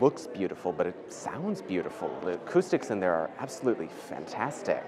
looks beautiful, but it sounds beautiful. The acoustics in there are absolutely fantastic.